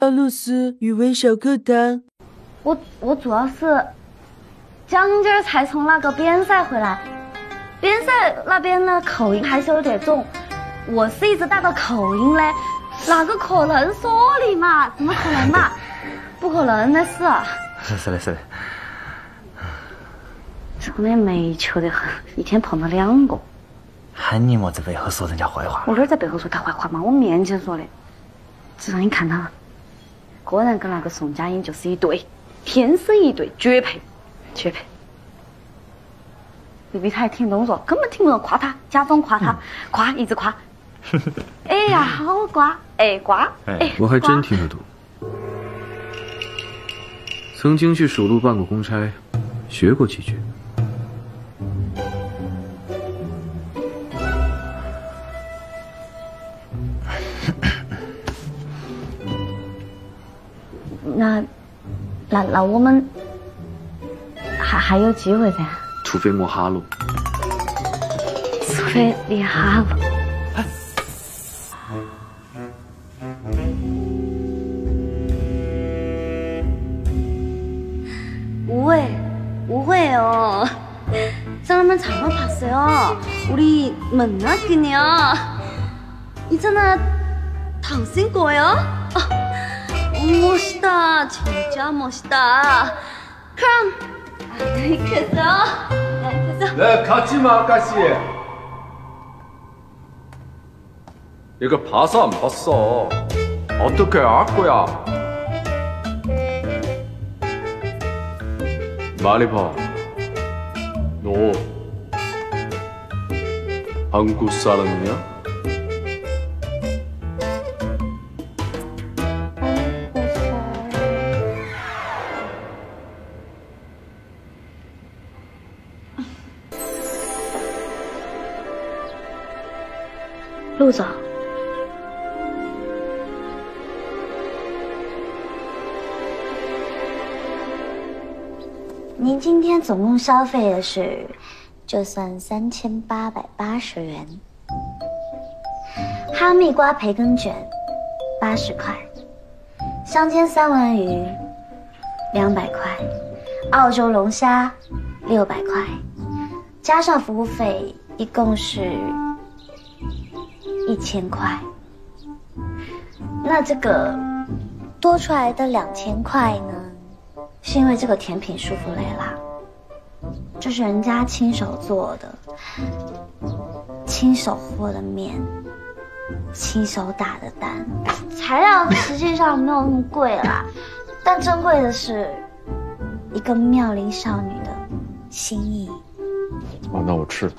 赵露思语文小课堂。我我主要是将今儿才从那个边塞回来，边塞那边的口音还是有点重。我是一直带着口音嘞，哪个可能说你嘛？怎么可能嘛？不可能的事。是是的，是的。真的没球得很，一天碰到两个。喊你莫在背后说人家坏话。我哪儿在背后说他坏话嘛？我面前说的。只让你看他，果然跟那个宋佳音就是一对，天生一对，绝配，绝配。比比他还听动作，根本听不懂，夸他，假装夸他，夸一直夸。哎呀，好瓜，哎瓜，哎。我还真听得懂。曾经去蜀路办过公差，学过几句。那，那那我们还还有机会噻？除非我哈喽。除非你哈喽。误会，误会哦！长那么长么怕死哦？屋里门啊给你哦！你真的讨辛 苦哟！멋있다 진짜 멋있다 그럼알겠어알겠어네가지마아가씨 이거 봐서 안 봤어 어떻게 알 거야 말해봐 너 한국 사람이냐 陆总，您今天总共消费的是，就算三千八百八十元。哈密瓜培根卷，八十块；香煎三文鱼，两百块；澳洲龙虾，六百块，加上服务费，一共是。一千块，那这个多出来的两千块呢？是因为这个甜品舒芙蕾啦，这是人家亲手做的，亲手和的面，亲手打的蛋，材料实际上没有那么贵啦，但珍贵的是一个妙龄少女的心意。哦，那我吃了。